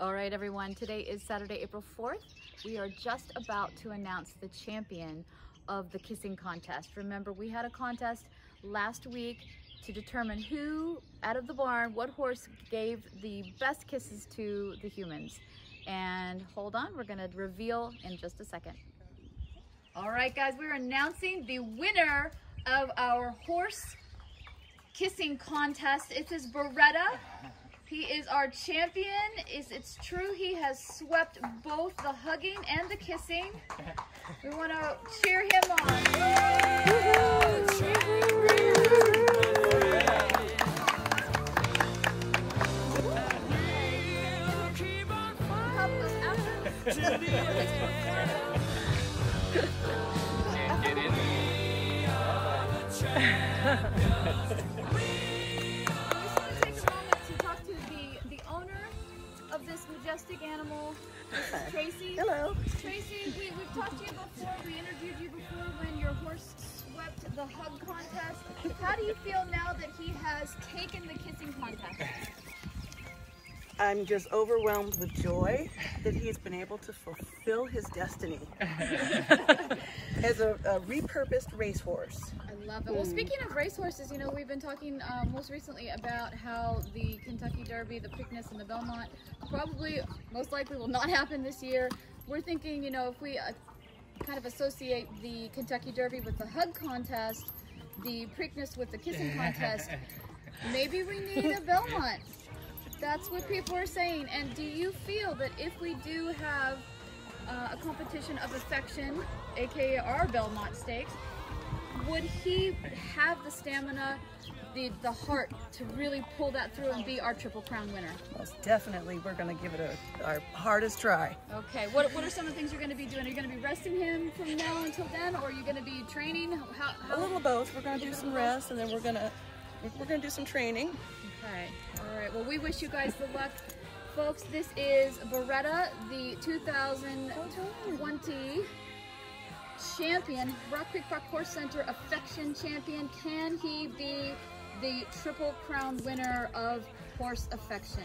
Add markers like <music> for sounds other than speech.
All right, everyone, today is Saturday, April 4th. We are just about to announce the champion of the kissing contest. Remember, we had a contest last week to determine who out of the barn, what horse gave the best kisses to the humans. And hold on, we're gonna reveal in just a second. All right, guys, we're announcing the winner of our horse kissing contest. It is Beretta. He is our champion. Is it's true he has swept both the hugging and the kissing. We want to cheer him on. Help us We animal. Tracy. Hello. Tracy, we, we've talked to you before. We interviewed you before when your horse swept the hug contest. How do you feel now that he has taken the kissing contest? I'm just overwhelmed with joy that he's been able to fulfill his destiny <laughs> as a, a repurposed racehorse. I love it. Well, speaking of racehorses, you know, we've been talking um, most recently about how the Kentucky Derby, the Preakness, and the Belmont probably, most likely, will not happen this year. We're thinking, you know, if we uh, kind of associate the Kentucky Derby with the hug contest, the Preakness with the kissing <laughs> contest, maybe we need a Belmont. That's what people are saying. And do you feel that if we do have uh, a competition of affection, aka our Belmont Stakes, would he have the stamina, the the heart to really pull that through and be our Triple Crown winner? Most definitely, we're going to give it a, our hardest try. Okay. What, what are some of the things you're going to be doing? Are you going to be resting him from now until then, or are you going to be training? How, how, A little of both. We're going to do some rest, and then we're going to we're going to do some training. Okay. All right. Well, we wish you guys the luck. Folks, this is Beretta, the 2020 champion, Rock Creek Park Horse Center Affection Champion. Can he be the Triple Crown winner of Horse Affection?